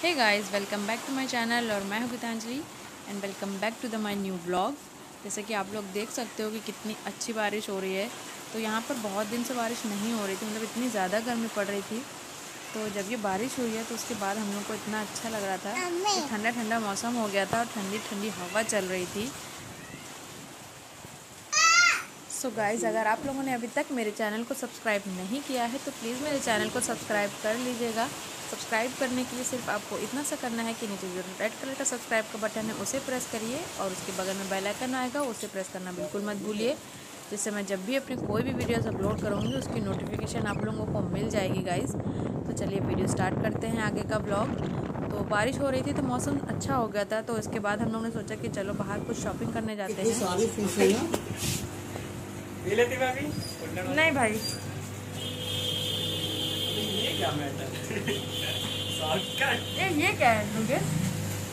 Hey guys welcome back to my channel और मैं हूँ Geetanjali and welcome back to the my new blog जैसे कि आप लोग देख सकते हो कि कितनी अच्छी बारिश हो रही है। तो यहाँ पर बहुत दिन से बारिश नहीं हो रही थी मतलब इतनी ज़्यादा गर्मी पड़ रही थी। तो जब ये बारिश हुई है तो उसके बाद हम लोग को इतना अच्छा लग रहा था कि ठंडा ठंडा मौसम हो गया था और ठंडी ठंडी हवा चल रही थी। सो so गाइज़ अगर आप लोगों ने अभी तक मेरे चैनल को सब्सक्राइब नहीं किया है तो प्लीज़ मेरे चैनल को सब्सक्राइब कर लीजिएगा। सब्सक्राइब करने के लिए सिर्फ़ आपको इतना सा करना है कि नीचे जो रेड कलर का सब्सक्राइब का बटन है उसे प्रेस करिए और उसके बगल में बेल आइकन आएगा उसे प्रेस करना बिल्कुल मत भूलिए। जिससे मैं जब भी अपनी कोई भी वीडियोस अपलोड करूँगी उसकी नोटिफिकेशन आप लोगों को मिल जाएगी गाइज़ तो चलिए वीडियो स्टार्ट करते हैं आगे का ब्लॉग तो बारिश हो रही थी तो मौसम अच्छा हो गया था तो इसके बाद हम लोग ने सोचा कि चलो बाहर कुछ शॉपिंग करने जाते हैं। नहीं भाई क्या मैटर शॉर्टकट ये ये क्या है लुगे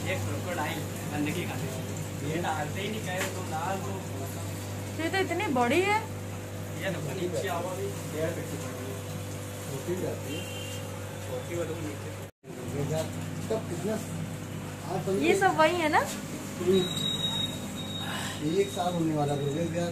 ये क्रोकोडाइल गंदगी खाने वाली। ये डालते ही नहीं कहे तो डाल दो ये तो इतनी बड़ी है। ये देखो नीचे आवा भी। डेढ़ पेटी पड़ी है। छोटी जाती है। छोटी वालों को नीचे तब कितना ये सब वही है ना? एक साल होने वाला गुरु यार।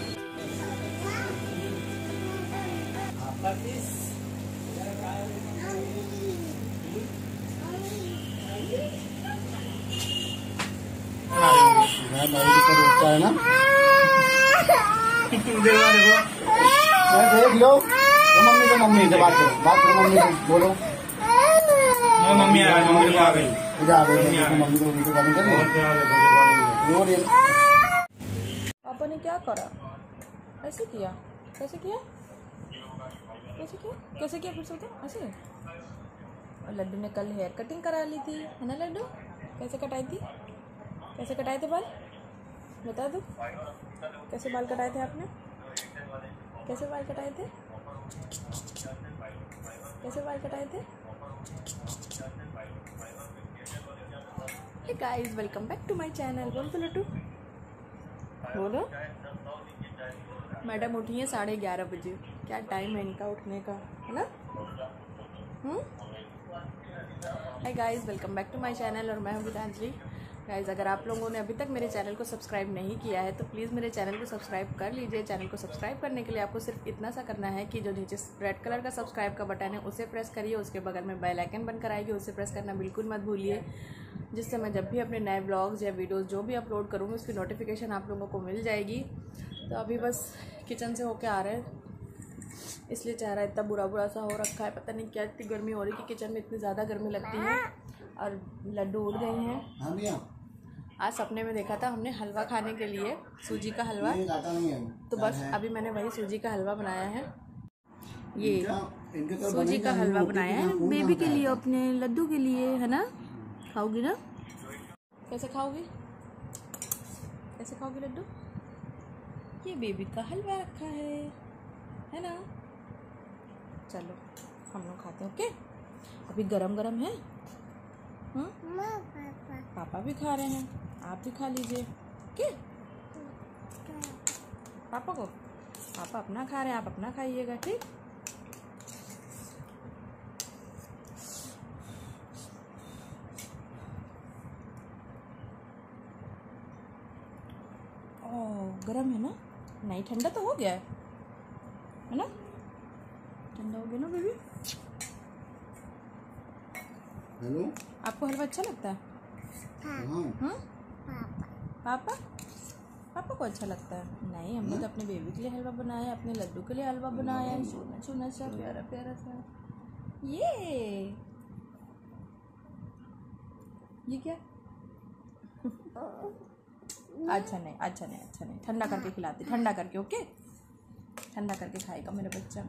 रोकता है ना देखो लो तो मम्मी तो मम्मी से बात करो बात करो मम्मी से बोलो मम्मी आ गई मम्मी आ आ गई मम्मी को वीडियो कॉलिंग कर लो पापा ने क्या करा ऐसे किया कैसे किया कैसे किया? कैसे किया फिर से बता ऐसे और लड्डू ने कल हेयर कटिंग करा ली थी, है ना लड्डू? कैसे कटाई थी? कैसे कटाए थे बाल? बता दो। कैसे बाल कटाए थे आपने? कैसे बाल कटाए थे? कैसे बाल कटाए थे? Guys welcome back to my channel बोल तो लड्डू बोलो। मैडम उठी है साढ़े ग्यारह बजे। क्या टाइम है इनका उठने का, है ना? Hi guys welcome back to my channel और मैं हूँ गीतांजलि। गाइस अगर आप लोगों ने अभी तक मेरे चैनल को सब्सक्राइब नहीं किया है तो प्लीज़ मेरे चैनल को सब्सक्राइब कर लीजिए। चैनल को सब्सक्राइब करने के लिए आपको सिर्फ़ इतना सा करना है कि जो नीचे रेड कलर का सब्सक्राइब का बटन है, उसे प्रेस करिए। उसके बगल में बेल आइकन बनकर आएगी, उसे प्रेस करना बिल्कुल मत भूलिए। जिससे मैं जब भी अपने नए ब्लॉग्स या वीडियोज़ जो भी अपलोड करूँगी, उसकी नोटिफिकेशन आप लोगों को मिल जाएगी। तो अभी बस किचन से होके आ रहे हैं। इसलिए चेहरा इतना बुरा बुरा सा हो रखा है पता नहीं क्या इतनी गर्मी हो रही है कि किचन में इतनी ज़्यादा गर्मी लगती है और लड्डू उड़ गए हैं। हाँ आज सपने में देखा था हमने हलवा खाने के लिए सूजी का हलवा। तो बस अभी मैंने वही सूजी का हलवा बनाया है। ये तो सूजी का हलवा बनाया है। बेबी के लिए अपने लड्डू के लिए है ना? खाओगी ना? कैसे खाओगी? कैसे खाओगी लड्डू? ये बेबी का हलवा रखा है। है ना? चलो, हम लोग खाते हैं ओके अभी गरम गरम है। हम्म? पापा भी खा रहे हैं, आप भी खा लीजिए ओके पापा को? पापा अपना खा रहे हैं, आप अपना खाइएगा, ठीक? ओह, गरम है ना? नहीं, ठंडा तो हो गया है। है ना? ठंडा हो गया ना बेबी हेलो आपको हलवा अच्छा लगता है? हाँ। हाँ? पापा? पापा को अच्छा लगता है? नहीं हमने तो अपने बेबी के लिए हलवा बनाया अपने लड्डू के लिए हलवा बनाया है सोना चूना सा प्यारा प्यारा सा। ये! ये क्या? अच्छा नहीं अच्छा नहीं अच्छा नहीं। ठंडा करके खिलाते ठंडा करके ओके? ठंडा करके खाएगा मेरा बच्चा।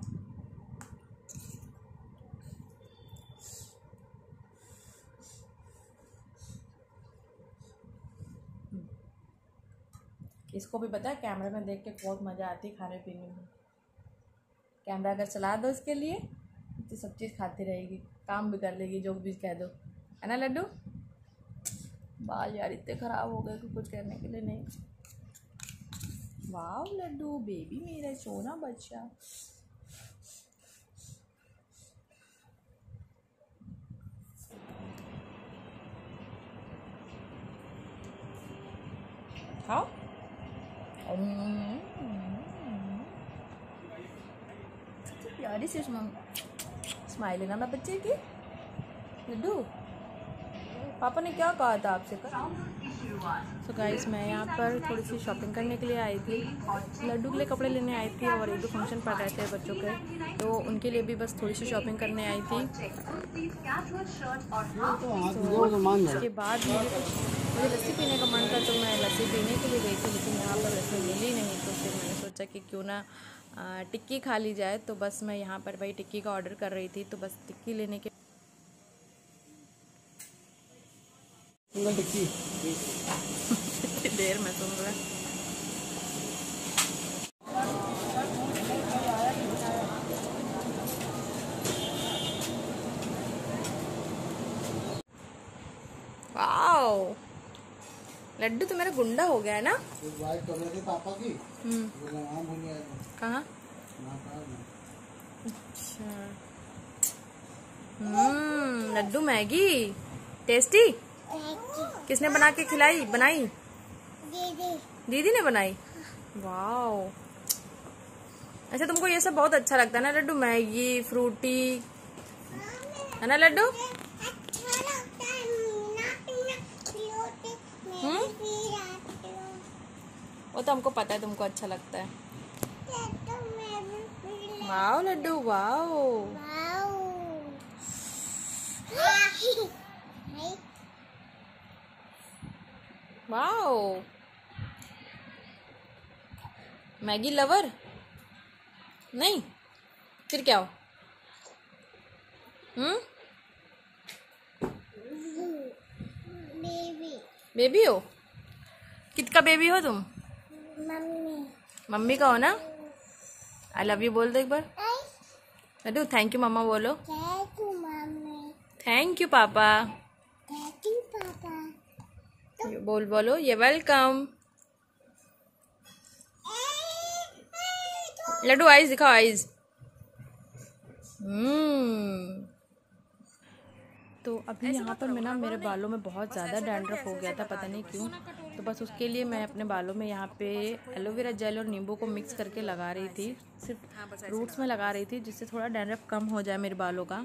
इसको भी पता है, कैमरे में देख के बहुत मज़ा आती है खाने पीने में। कैमरा अगर चला दो इसके लिए तो सब चीज़ खाती रहेगी, काम भी कर लेगी, जो भी कह दो। है ना लड्डू? बाल यार इतने ख़राब हो गए कि कुछ करने के लिए नहीं। वाह लड्डू बेबी मेरा, सोना बच्चा। खाओ। प्यारी सी स्माइल है ना बच्चे की। लड्डू। पापा ने क्या कहा था आपसे तो गाइस मैं यहाँ पर थोड़ी सी शॉपिंग करने के लिए आई थी। लड्डू के लिए कपड़े लेने आई थी और एक दो फ़ंक्शन पड़ रहे थे बच्चों के। तो उनके लिए भी बस थोड़ी सी शॉपिंग करने आई थी। उसके बाद मुझे कुछ मुझे लस्सी पीने का मन था तो मैं लस्सी पीने के लिए गई थी, लेकिन यहाँ पर लस्सी मिली नहीं। तो फिर मैंने सोचा कि क्यों ना टिक्की खा ली जाए। तो बस मैं यहाँ पर भाई टिक्की का ऑर्डर कर रही थी तो बस टिक्की लेने के सिंगल टिक्की देर में सुन रहा वाओ। लड्डू तो मेरा गुंडा हो गया है ना? पापा की। हम्म। कहाँ? अच्छा। हम्म लड्डू मैगी। टेस्टी? किसने बना के खिलाई? बनाई? दीदी। दीदी ने बनाई? वाओ। अच्छा तुमको ये सब बहुत अच्छा लगता है ना लड्डू? मैगी फ्रूटी है ना लड्डू? हम्म? वो तो हमको पता है तुमको अच्छा लगता है। Wow Laddu wow. Wow Maggi lover नहीं. फिर क्या हो? हम्म? बेबी बेबी हो? कित का बेबी हो तुम? मम्मी मम्मी का हो ना? आई लव यू बोल दो एक बार। अरे थैंक यू मम्मा बोलो। थैंक यू पापा। बोल बोलो। ये वेलकम लड्डू आइज़ दिखाओ आइज़ हम्म। तो अभी यहाँ पर मैं ना मेरे बालों में बहुत ज़्यादा डैंड्रफ हो गया था पता नहीं क्यों। तो बस उसके लिए मैं अपने बालों में यहाँ पे एलोवेरा जेल और नींबू को मिक्स करके लगा रही थी। सिर्फ़ रूट्स में लगा रही थी जिससे थोड़ा डैंड्रफ कम हो जाए मेरे बालों का।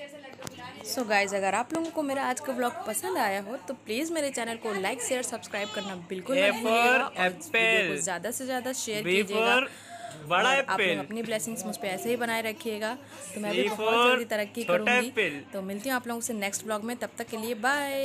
सो so गाइज़ अगर आप लोगों को मेरा आज का ब्लॉग पसंद आया हो तो प्लीज़ मेरे चैनल को लाइक शेयर सब्सक्राइब करना बिल्कुल. ज़्यादा से ज़्यादा शेयर कीजिएगा बड़ा आप लोग अपनी ब्लेसिंग्स मुझ पर ऐसे ही बनाए रखिएगा। तो मैं भी बहुत जल्दी तरक्की करूँगी। तो मिलती हूँ आप लोगों से नेक्स्ट ब्लॉग में। तब तक के लिए बाय